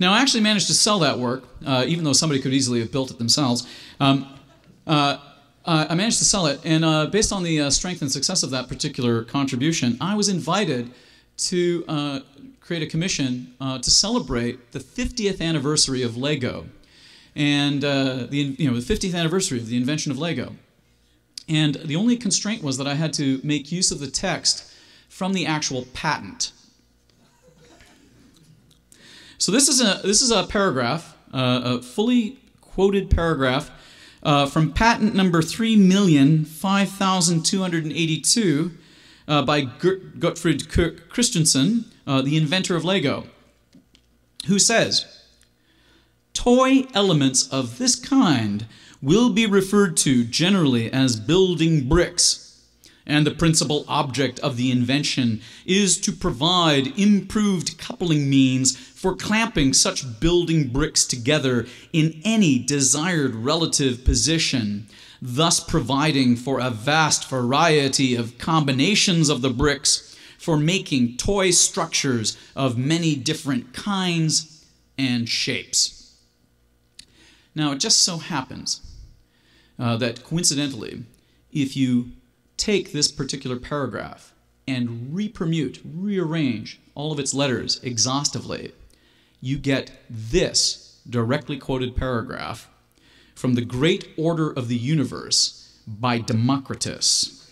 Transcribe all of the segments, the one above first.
Now, I actually managed to sell that work, uh, even though somebody could easily have built it themselves. Um, uh, uh, I managed to sell it, and uh, based on the uh, strength and success of that particular contribution, I was invited to create a commission to celebrate the 50th anniversary of Lego, and the you know the 50th anniversary of the invention of Lego. And the only constraint was that I had to make use of the text from the actual patent. So this is a this is a paragraph, a fully quoted paragraph uh, from patent number 3,005,282 uh, by Gert- Gottfried Christiansen, uh, the inventor of Lego, who says, Toy elements of this kind will be referred to generally as building bricks and the principal object of the invention is to provide improved coupling means for clamping such building bricks together in any desired relative position, thus providing for a vast variety of combinations of the bricks for making toy structures of many different kinds and shapes. Now, it just so happens uh, that coincidentally, if you take this particular paragraph and repermute, rearrange all of its letters exhaustively, you get this directly quoted paragraph from The Great Order of the Universe by Democritus.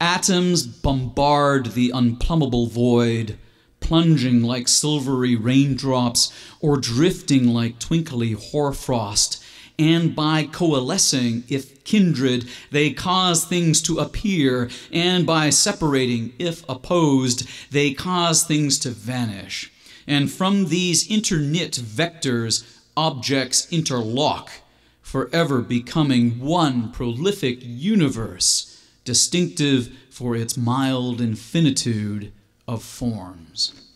Atoms bombard the unplumbable void, plunging like silvery raindrops or drifting like twinkly hoarfrost and by coalescing, if kindred, they cause things to appear, and by separating, if opposed, they cause things to vanish. And from these interknit vectors, objects interlock, forever becoming one prolific universe, distinctive for its mild infinitude of forms.